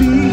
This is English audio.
be